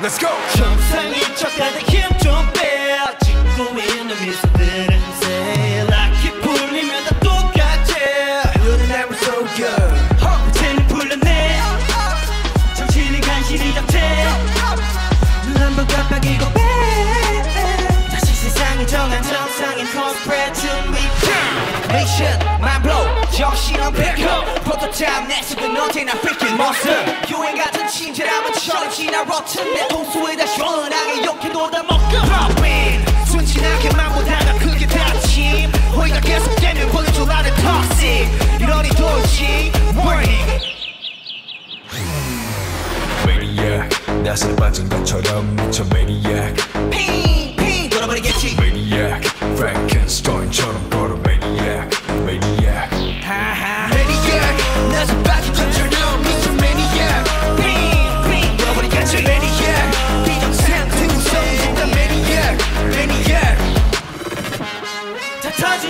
Let's go! 정상인 척 하다 힘좀 빼. 찍고 있는 미소들은 새락히 풀리면 다 똑같이. You're never so good. 어, 허튼 풀렸네. 정신은 간신히 잡채. 눈한번 깜빡이고 빼. 다시 세상이 정한 정상인 코스프레 준비. Mission, my blow. 정신은 백호. 포토타임 내 속은 언제나 freaking monster. 유행 같은 나 버튼 내 통수에 다 시원하게 욕해도 다 먹고. Poppin. 순진하게만 보다가 크게 다침 호의가 계속되면 보는 줄 아는 toxic. 이러니 도지. Warning. 매니악 나서 빠진 것처럼 미쳐 매니악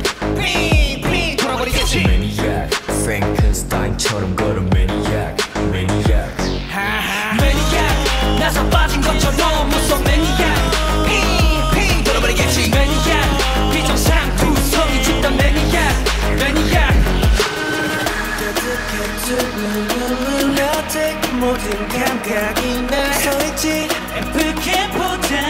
소리지. 모든 감각이 나서 있지. 애프게 보자